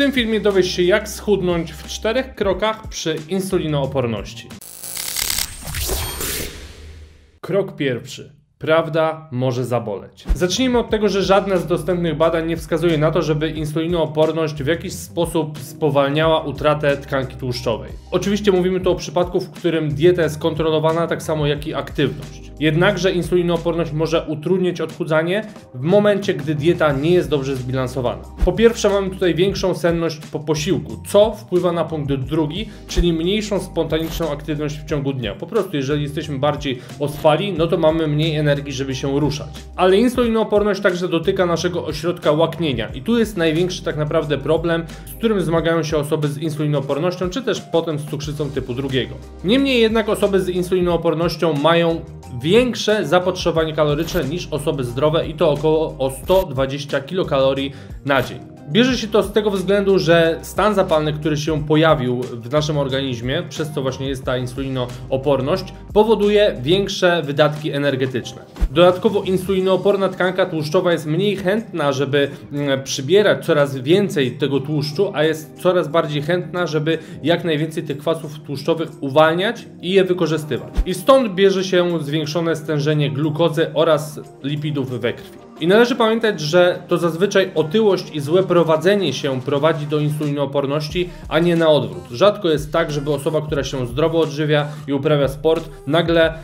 tym filmie dowiesz się jak schudnąć w czterech krokach przy insulinooporności. Krok pierwszy. Prawda może zaboleć. Zacznijmy od tego, że żadne z dostępnych badań nie wskazuje na to, żeby insulinooporność w jakiś sposób spowalniała utratę tkanki tłuszczowej. Oczywiście mówimy tu o przypadku, w którym dieta jest kontrolowana tak samo jak i aktywność. Jednakże insulinooporność może utrudniać odchudzanie w momencie, gdy dieta nie jest dobrze zbilansowana. Po pierwsze mamy tutaj większą senność po posiłku, co wpływa na punkt drugi, czyli mniejszą spontaniczną aktywność w ciągu dnia. Po prostu jeżeli jesteśmy bardziej ospali, no to mamy mniej energii energii, żeby się ruszać. Ale insulinooporność także dotyka naszego ośrodka łaknienia i tu jest największy tak naprawdę problem, z którym zmagają się osoby z insulinoopornością, czy też potem z cukrzycą typu drugiego. Niemniej jednak osoby z insulinoopornością mają większe zapotrzebowanie kaloryczne niż osoby zdrowe i to około o 120 kilokalorii na dzień. Bierze się to z tego względu, że stan zapalny, który się pojawił w naszym organizmie, przez co właśnie jest ta insulinooporność, powoduje większe wydatki energetyczne. Dodatkowo insulinooporna tkanka tłuszczowa jest mniej chętna, żeby mm, przybierać coraz więcej tego tłuszczu, a jest coraz bardziej chętna, żeby jak najwięcej tych kwasów tłuszczowych uwalniać i je wykorzystywać. I stąd bierze się zwiększone stężenie glukozy oraz lipidów we krwi. I należy pamiętać, że to zazwyczaj otyłość i złe prowadzenie się prowadzi do insulinooporności, a nie na odwrót. Rzadko jest tak, żeby osoba, która się zdrowo odżywia i uprawia sport, nagle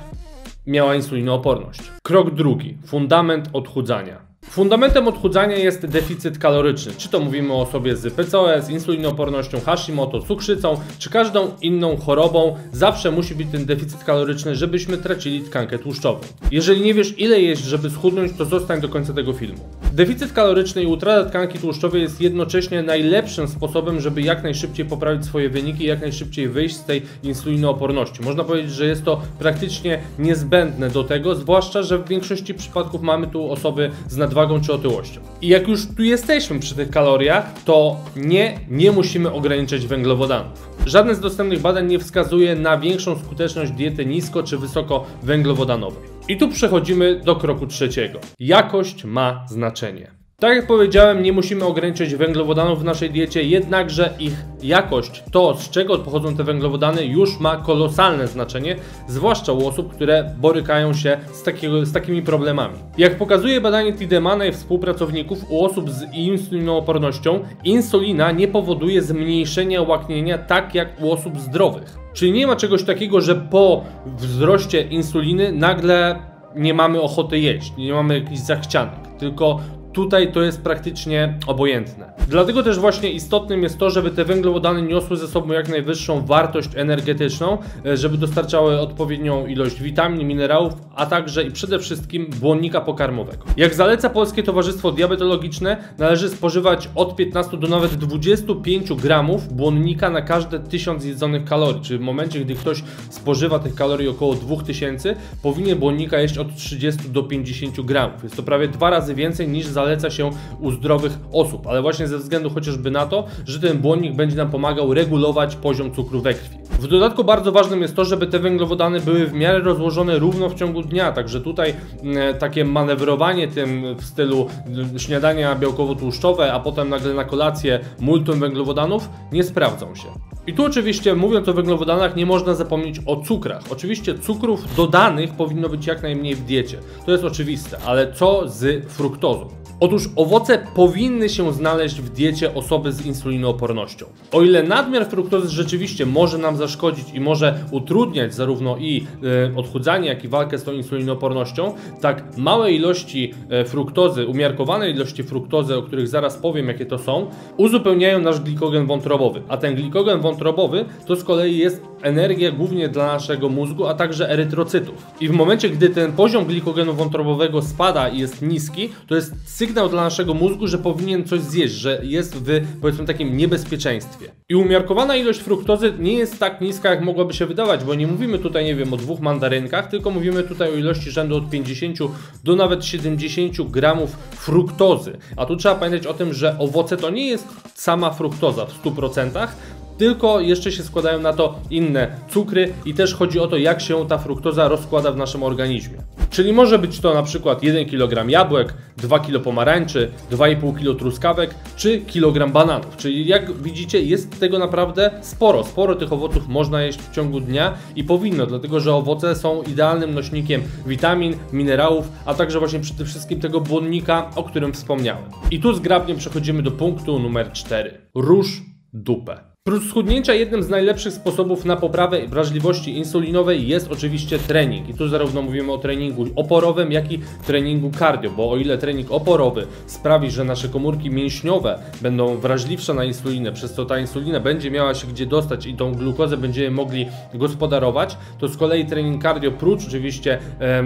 miała insulinooporność. Krok drugi. Fundament odchudzania. Fundamentem odchudzania jest deficyt kaloryczny. Czy to mówimy o osobie z PCOS, insulinoopornością, Hashimoto, cukrzycą, czy każdą inną chorobą, zawsze musi być ten deficyt kaloryczny, żebyśmy tracili tkankę tłuszczową. Jeżeli nie wiesz ile jeść, żeby schudnąć, to zostań do końca tego filmu. Deficyt kaloryczny i utrata tkanki tłuszczowej jest jednocześnie najlepszym sposobem, żeby jak najszybciej poprawić swoje wyniki i jak najszybciej wyjść z tej insulinooporności. Można powiedzieć, że jest to praktycznie niezbędne do tego, zwłaszcza, że w większości przypadków mamy tu osoby z nadwagą czy otyłością. I jak już tu jesteśmy przy tych kaloriach, to nie, nie musimy ograniczać węglowodanów. Żadne z dostępnych badań nie wskazuje na większą skuteczność diety nisko czy wysoko węglowodanowej. I tu przechodzimy do kroku trzeciego. Jakość ma znaczenie. Tak jak powiedziałem, nie musimy ograniczać węglowodanów w naszej diecie, jednakże ich jakość, to z czego pochodzą te węglowodany, już ma kolosalne znaczenie, zwłaszcza u osób, które borykają się z, takiego, z takimi problemami. Jak pokazuje badanie Tidemana i współpracowników, u osób z insulinoopornością insulina nie powoduje zmniejszenia łaknienia tak jak u osób zdrowych. Czyli nie ma czegoś takiego, że po wzroście insuliny nagle nie mamy ochoty jeść, nie mamy jakichś zachcianek, tylko Tutaj to jest praktycznie obojętne. Dlatego też właśnie istotnym jest to, żeby te węglowodany niosły ze sobą jak najwyższą wartość energetyczną, e, żeby dostarczały odpowiednią ilość witamin, minerałów, a także i przede wszystkim błonnika pokarmowego. Jak zaleca Polskie Towarzystwo Diabetologiczne, należy spożywać od 15 do nawet 25 gramów błonnika na każde 1000 jedzonych kalorii, czyli w momencie, gdy ktoś spożywa tych kalorii około 2000, powinien błonnika jeść od 30 do 50 gramów. Jest to prawie dwa razy więcej niż zaleca zaleca się u zdrowych osób, ale właśnie ze względu chociażby na to, że ten błonnik będzie nam pomagał regulować poziom cukru we krwi. W dodatku bardzo ważnym jest to, żeby te węglowodany były w miarę rozłożone równo w ciągu dnia, także tutaj e, takie manewrowanie tym w stylu e, śniadania białkowo-tłuszczowe, a potem nagle na kolację multum węglowodanów nie sprawdzą się. I tu oczywiście mówiąc o węglowodanach nie można zapomnieć o cukrach. Oczywiście cukrów dodanych powinno być jak najmniej w diecie. To jest oczywiste, ale co z fruktozą? Otóż owoce powinny się znaleźć w diecie osoby z insulinoopornością. O ile nadmiar fruktozy rzeczywiście może nam zaszkodzić i może utrudniać zarówno i e, odchudzanie, jak i walkę z tą insulinoopornością, tak małe ilości e, fruktozy, umiarkowane ilości fruktozy, o których zaraz powiem jakie to są, uzupełniają nasz glikogen wątrobowy. A ten glikogen wątrobowy to z kolei jest energia głównie dla naszego mózgu, a także erytrocytów. I w momencie, gdy ten poziom glikogenu wątrobowego spada i jest niski, to jest sygnał dla naszego mózgu, że powinien coś zjeść, że jest w powiedzmy takim niebezpieczeństwie. I umiarkowana ilość fruktozy nie jest tak niska, jak mogłaby się wydawać, bo nie mówimy tutaj, nie wiem, o dwóch mandarynkach, tylko mówimy tutaj o ilości rzędu od 50 do nawet 70 gramów fruktozy. A tu trzeba pamiętać o tym, że owoce to nie jest sama fruktoza w 100%, tylko jeszcze się składają na to inne cukry i też chodzi o to, jak się ta fruktoza rozkłada w naszym organizmie. Czyli może być to na przykład 1 kg jabłek, 2 kg pomarańczy, 2,5 kg truskawek czy kilogram bananów. Czyli jak widzicie jest tego naprawdę sporo. Sporo tych owoców można jeść w ciągu dnia i powinno, dlatego że owoce są idealnym nośnikiem witamin, minerałów, a także właśnie przede wszystkim tego błonnika, o którym wspomniałem. I tu zgrabnie przechodzimy do punktu numer 4. Róż dupę. Prócz schudnięcia jednym z najlepszych sposobów na poprawę wrażliwości insulinowej jest oczywiście trening. I tu zarówno mówimy o treningu oporowym, jak i treningu cardio, bo o ile trening oporowy sprawi, że nasze komórki mięśniowe będą wrażliwsze na insulinę, przez co ta insulina będzie miała się gdzie dostać i tą glukozę będziemy mogli gospodarować, to z kolei trening cardio, prócz oczywiście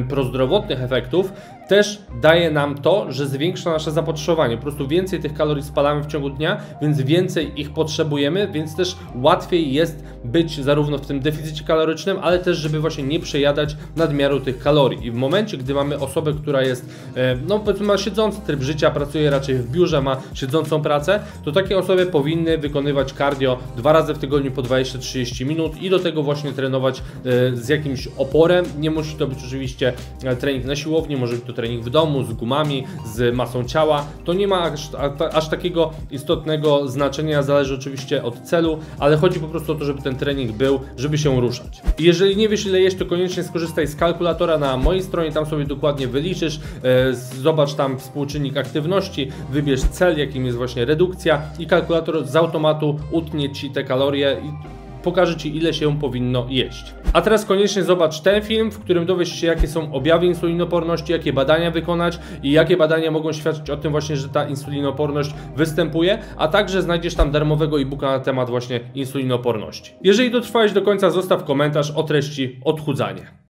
prozdrowotnych efektów, też daje nam to, że zwiększa nasze zapotrzebowanie. Po prostu więcej tych kalorii spalamy w ciągu dnia, więc więcej ich potrzebujemy, więc też łatwiej jest być zarówno w tym deficycie kalorycznym, ale też, żeby właśnie nie przejadać nadmiaru tych kalorii. I w momencie, gdy mamy osobę, która jest, e, no powiedzmy, ma siedzący tryb życia, pracuje raczej w biurze, ma siedzącą pracę, to takie osoby powinny wykonywać cardio dwa razy w tygodniu po 20-30 minut i do tego właśnie trenować e, z jakimś oporem. Nie musi to być oczywiście e, trening na siłowni, może być to trening w domu, z gumami, z masą ciała. To nie ma aż, aż takiego istotnego znaczenia, zależy oczywiście od celu, ale chodzi po prostu o to, żeby ten trening był, żeby się ruszać. Jeżeli nie wiesz ile jeść, to koniecznie skorzystaj z kalkulatora na mojej stronie, tam sobie dokładnie wyliczysz, e, zobacz tam współczynnik aktywności, wybierz cel, jakim jest właśnie redukcja i kalkulator z automatu utnie Ci te kalorie i pokaże Ci, ile się powinno jeść. A teraz koniecznie zobacz ten film, w którym dowiesz się, jakie są objawy insulinoporności, jakie badania wykonać i jakie badania mogą świadczyć o tym właśnie, że ta insulinoporność występuje, a także znajdziesz tam darmowego e-booka na temat właśnie insulinoporności. Jeżeli dotrwałeś do końca, zostaw komentarz o treści odchudzanie.